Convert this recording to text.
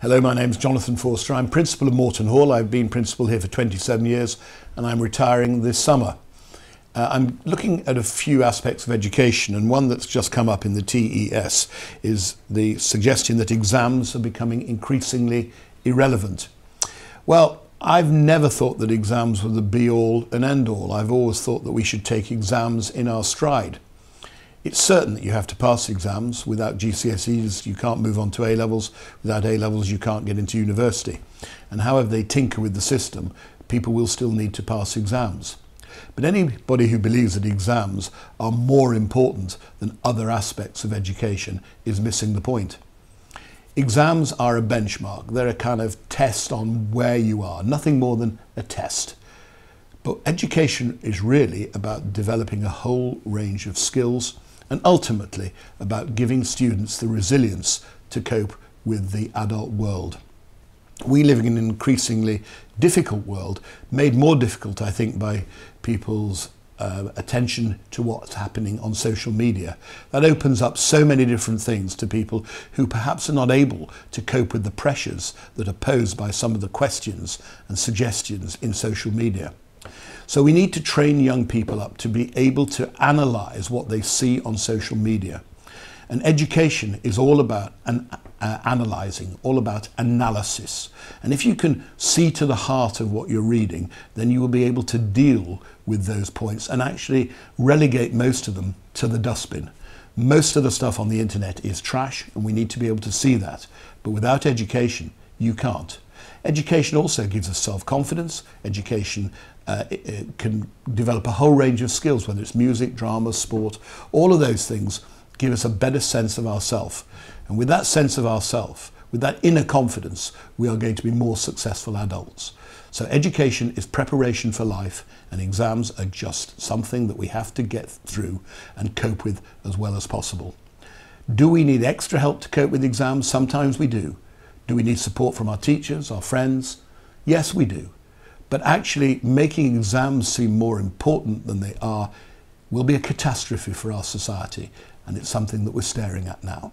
Hello, my name is Jonathan Forster. I'm principal of Moreton Hall. I've been principal here for 27 years and I'm retiring this summer. Uh, I'm looking at a few aspects of education and one that's just come up in the TES is the suggestion that exams are becoming increasingly irrelevant. Well, I've never thought that exams were the be all and end all. I've always thought that we should take exams in our stride. It's certain that you have to pass exams. Without GCSEs, you can't move on to A levels. Without A levels, you can't get into university. And however they tinker with the system, people will still need to pass exams. But anybody who believes that exams are more important than other aspects of education is missing the point. Exams are a benchmark. They're a kind of test on where you are, nothing more than a test. But education is really about developing a whole range of skills and ultimately about giving students the resilience to cope with the adult world. We live in an increasingly difficult world, made more difficult, I think, by people's uh, attention to what's happening on social media. That opens up so many different things to people who perhaps are not able to cope with the pressures that are posed by some of the questions and suggestions in social media. So we need to train young people up to be able to analyze what they see on social media. And education is all about an, uh, analyzing, all about analysis. And if you can see to the heart of what you're reading, then you will be able to deal with those points and actually relegate most of them to the dustbin. Most of the stuff on the internet is trash, and we need to be able to see that. But without education, you can't. Education also gives us self-confidence. Education uh, can develop a whole range of skills, whether it's music, drama, sport, all of those things give us a better sense of ourself. And with that sense of ourself, with that inner confidence, we are going to be more successful adults. So education is preparation for life and exams are just something that we have to get through and cope with as well as possible. Do we need extra help to cope with exams? Sometimes we do. Do we need support from our teachers, our friends? Yes, we do. But actually making exams seem more important than they are will be a catastrophe for our society and it's something that we're staring at now.